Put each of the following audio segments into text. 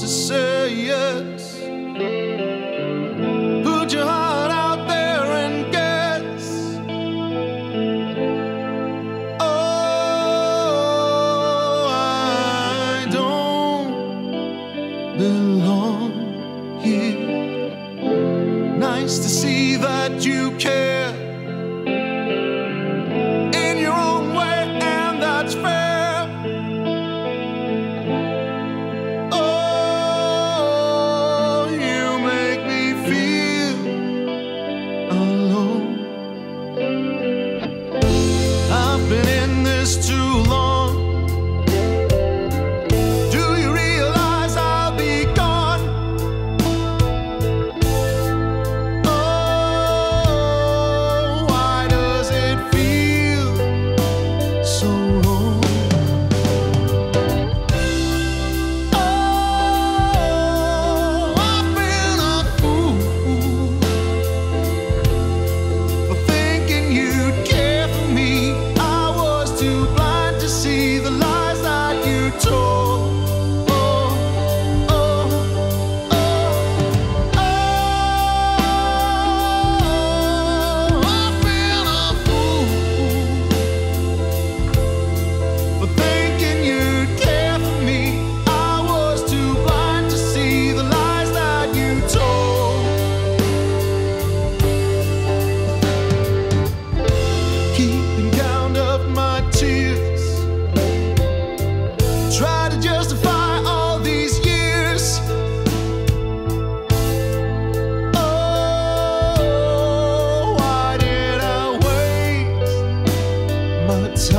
to say it, Put your heart out there and guess. Oh, I don't belong here. Nice to see that you care.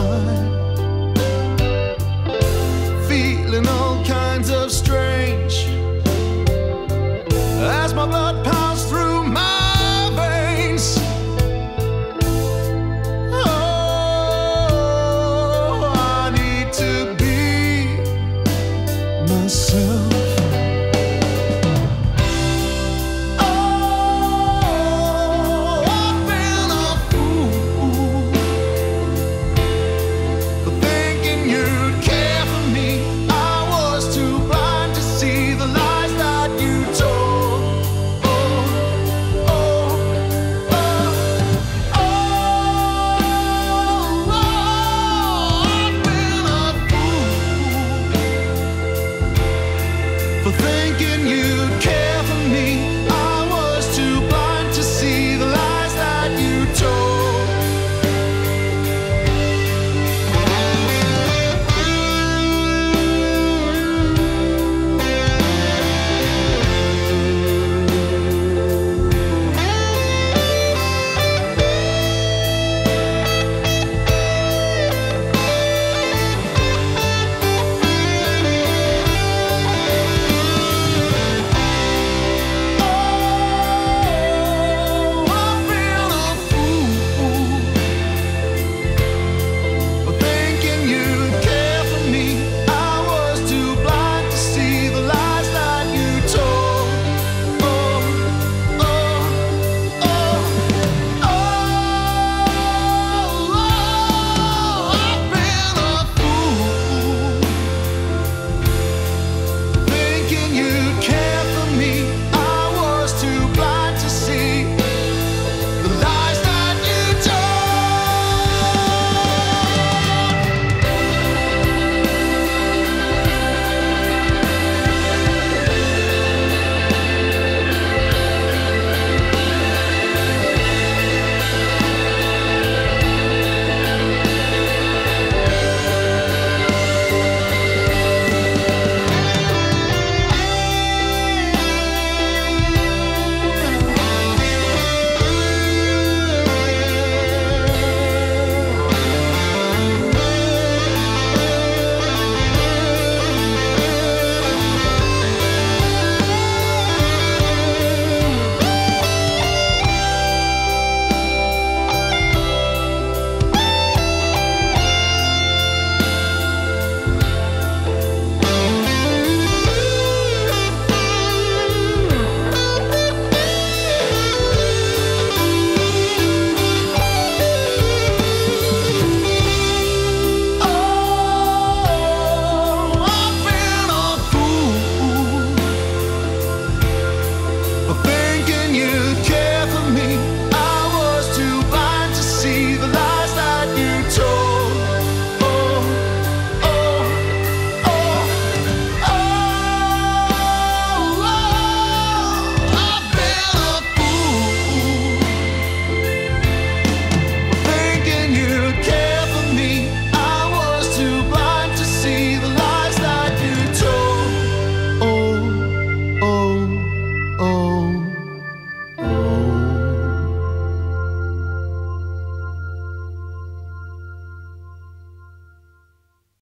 time, feeling all.